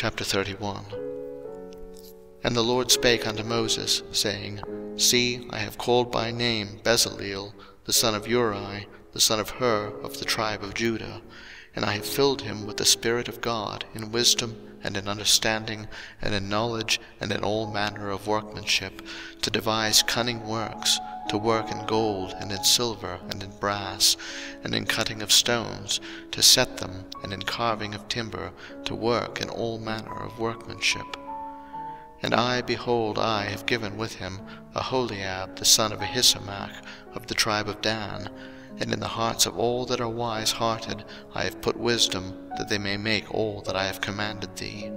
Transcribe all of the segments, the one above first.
chapter 31 And the Lord spake unto Moses, saying, See, I have called by name Bezaleel, the son of Uri, the son of Hur, of the tribe of Judah, and I have filled him with the Spirit of God, in wisdom, and in understanding, and in knowledge, and in all manner of workmanship, to devise cunning works, to work in gold, and in silver, and in brass, and in cutting of stones, to set them, and in carving of timber, to work in all manner of workmanship. And I, behold, I have given with him Aholiab the son of Ahisamach, of the tribe of Dan, and in the hearts of all that are wise hearted I have put wisdom, that they may make all that I have commanded thee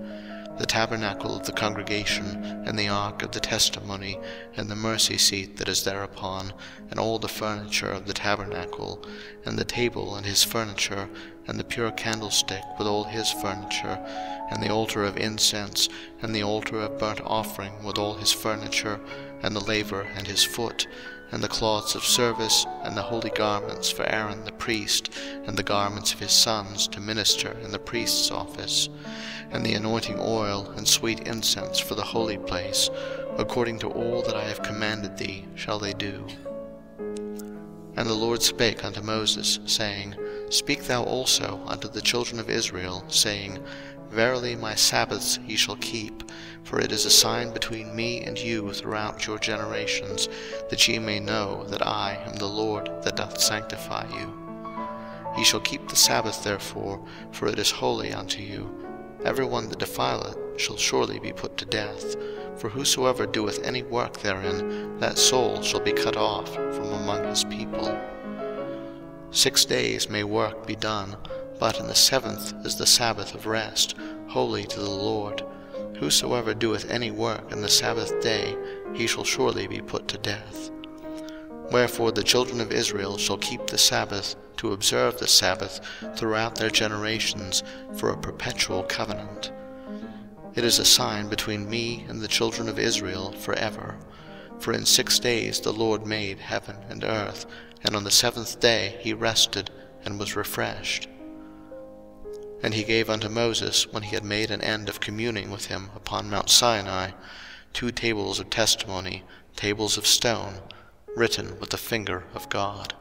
the tabernacle of the congregation, and the ark of the testimony, and the mercy seat that is thereupon, and all the furniture of the tabernacle, and the table and his furniture, and the pure candlestick with all his furniture, and the altar of incense, and the altar of burnt offering with all his furniture, and the laver and his foot, and the cloths of service, and the holy garments for Aaron the priest, and the garments of his sons to minister in the priest's office, and the anointing oil and sweet incense for the holy place, according to all that I have commanded thee shall they do. And the Lord spake unto Moses, saying, Speak thou also unto the children of Israel, saying, Verily my Sabbaths ye shall keep, for it is a sign between me and you throughout your generations, that ye may know that I am the Lord that doth sanctify you. Ye shall keep the Sabbath therefore, for it is holy unto you. Every one that defileth shall surely be put to death. For whosoever doeth any work therein, that soul shall be cut off from among his people. Six days may work be done, but in the seventh is the Sabbath of rest, holy to the Lord. Whosoever doeth any work in the Sabbath day, he shall surely be put to death. Wherefore the children of Israel shall keep the Sabbath, to observe the Sabbath throughout their generations, for a perpetual covenant. It is a sign between me and the children of Israel for ever. For in six days the Lord made heaven and earth, and on the seventh day he rested, and was refreshed. And he gave unto Moses, when he had made an end of communing with him upon Mount Sinai, two tables of testimony, tables of stone, written with the finger of God.